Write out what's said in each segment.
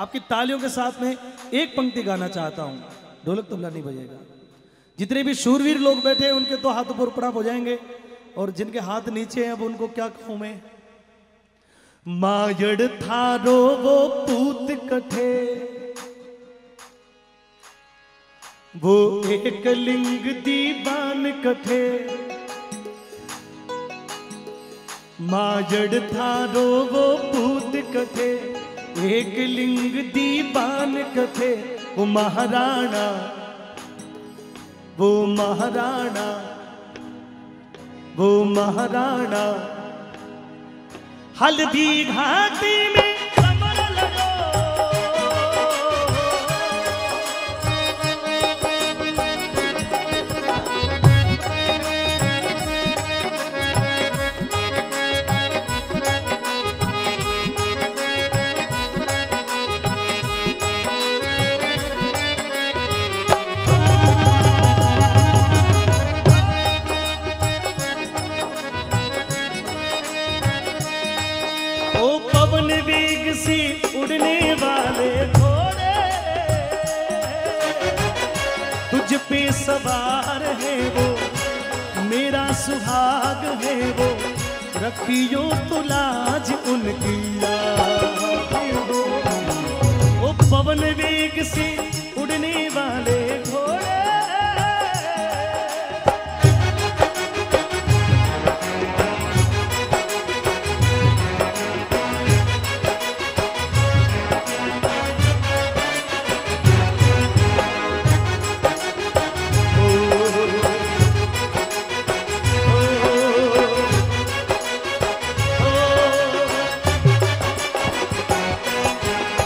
आपकी तालियों के साथ में एक पंक्ति गाना चाहता हूँ। ढोलक तबला नहीं बजेगा। जितने भी शूरवीर लोग बैठे हैं, उनके तो हाथ ऊपर ऊपर हो जाएँगे और जिनके हाथ नीचे हैं, अब उनको क्या कहूँ मैं? मायड़ थारो वो पूत कठे। वो एक लिंग दीवान कठे। माजड़ थारो वो पूत कठे। एक लिंग दीपान कथे वो महाराणा वो महाराणा वो महाराणा। हल्दी घाटी में रखियो तो लाज उनकी ओ पवन वेग से उड़ने वाले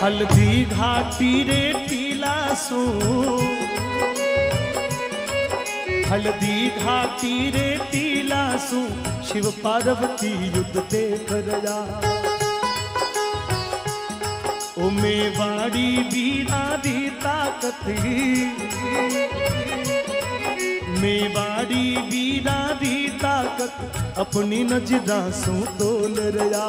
हल्दी घाटी रे टीला सो। हल्दी घाटी रे टीला सो। शिव पार्वती युद्ध ते करया ओ मेवाड़ी बीरा दी ताकत। मेवाड़ी बीरा दी ताकत। अपनी नजरा सो तोल रया।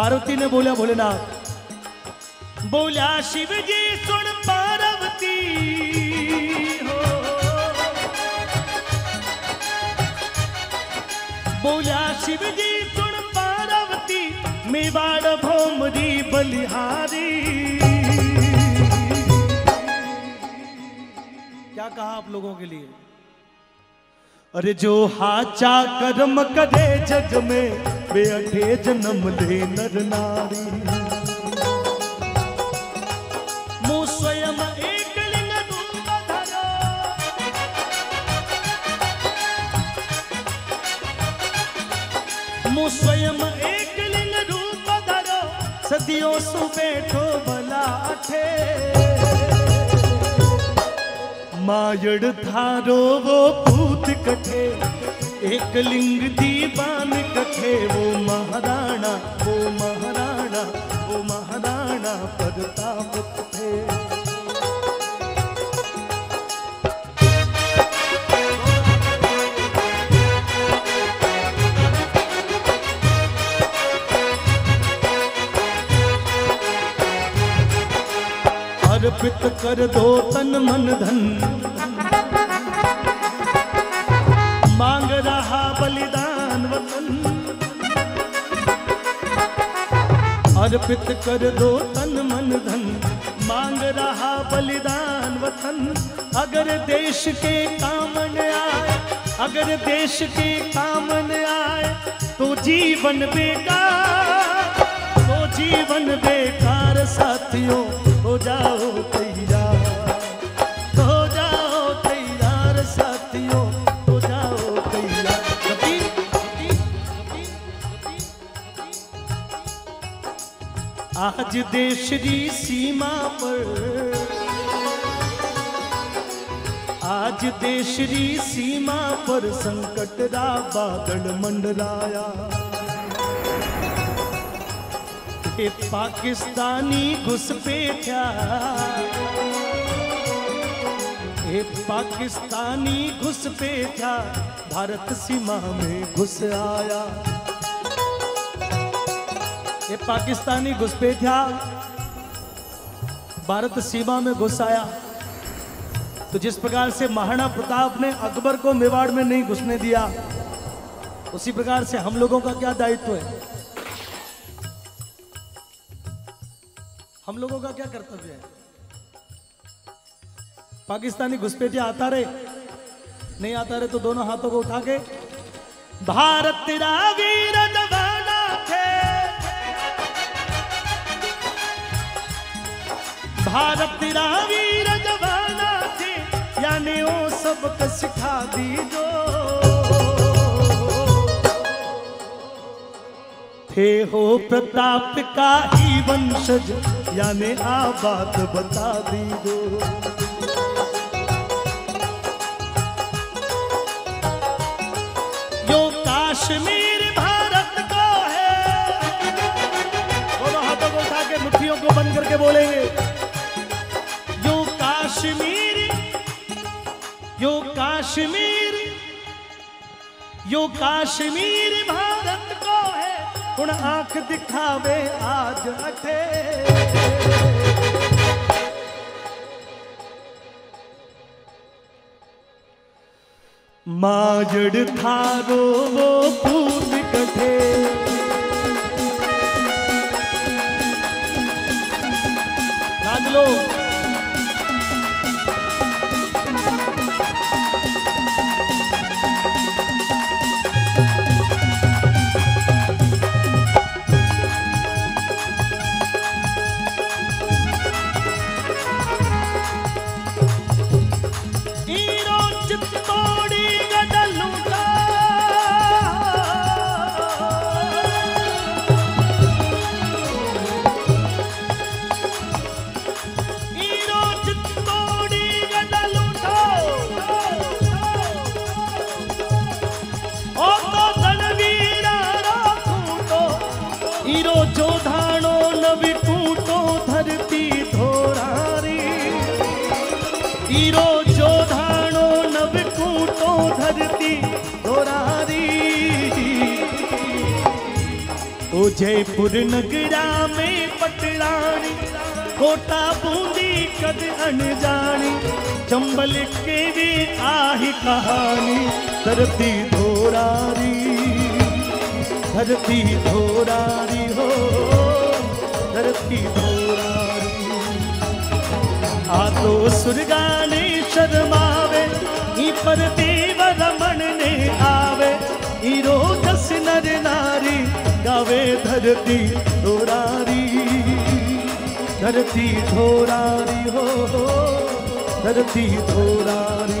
पार्वती ने बोला भोलेनाथ। बोला शिव जी सुन पार्वती। हो बोला शिव जी सुन पार्वती मेवाड़ भोमरी बलिहारी। क्या कहा आप लोगों के लिए? अरे जो हाचा कर्म करे जग में अठे जन्म ले नर नारी। स्वयं एक रूप धरो सदियों सु बैठो भला अठे। मायड़ थारो वो पूत कठे। एक लिंग दीवान कथे वो महाराणा वो महाराणा वो महाराणा प्रताप कठे अर्पित कर दो तन मन धन अर्पित कर दो तन मन धन। मांग रहा बलिदान वतन। अगर देश के काम आए, अगर देश के काम आए तो जीवन बेकार तो जीवन बेकार साथियों, हो जाओ तैयार आज देश की सीमा पर। आज देश की सीमा पर संकट रा बादल मंडराया। पाकिस्तानी घुसपैठा हे पाकिस्तानी घुसपैठा भारत सीमा में घुस आया। ये पाकिस्तानी घुसपैठिया भारत सीमा में घुस आया। तो जिस प्रकार से महाराणा प्रताप ने अकबर को मेवाड़ में नहीं घुसने दिया, उसी प्रकार से हम लोगों का क्या दायित्व है? हम लोगों का क्या कर्तव्य है? पाकिस्तानी घुसपैठिया आता रहे। नहीं आता रहे तो दोनों हाथों को उठा के, भारत तेरा वीर भारत तेरा जवाना थे। यानी वो सबक सिखा दी जो। थे हो प्रताप का ही वंशज यानी आ बात बता दी दो यो काश्मीर भारत को है। दोनों हाथों को उठा के मुट्ठियों को बंद करके बोलेंगे। काश्मीर, यो काश्मीर यो काश्मीर भारत को है। ਹੁਣ आँख दिखावे आज अठे। माजड़ थारो वो फूल कठे नाच लो। जयपुर नगरा में पटरानी कोटा बूंदी कद अनजानी, चंबल के भी आही कहानी, धरती धोरारी धरती धोरारी हो, धरती धोरारी। आ तो सुरगाने शर्मावे धरती धोरारी धरती ढोरारी हो धरती धोरारी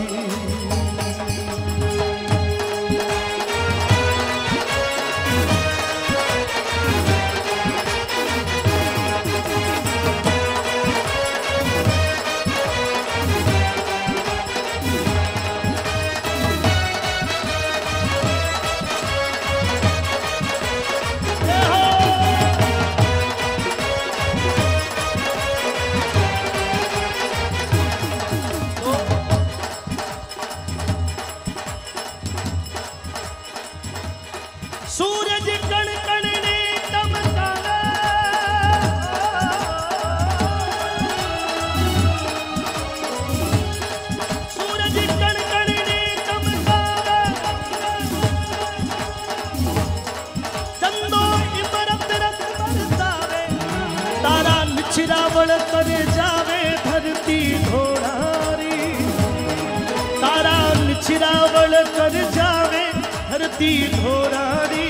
धरती घोरारी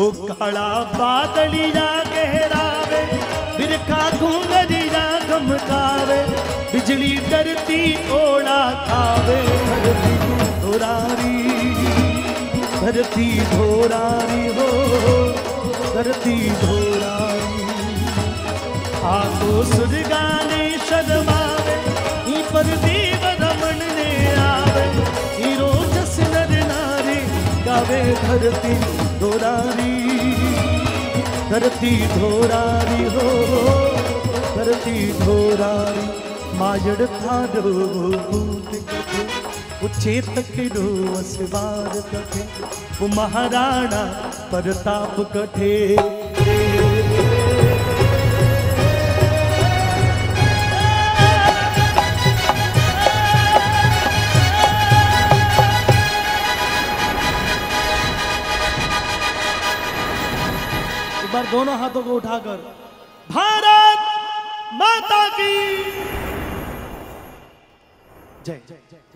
ओ काला बादलिया गहरावे, बिरखा घूंगरिया गमकावे बिजली डरती ओड़ा खावे। धरती घोरारी धरती घोरारी हो धरती घोरारी आगो सुरगाने शर्मावे पर गावे धरती धोरारी धरती धोरारी हो, धरती धोरारी माजड़ थारो भूत कथे वो चेतक असवार कथे महाराणा प्रताप कठे दोनों हाथों को उठाकर भारत माता की। जय। जय जय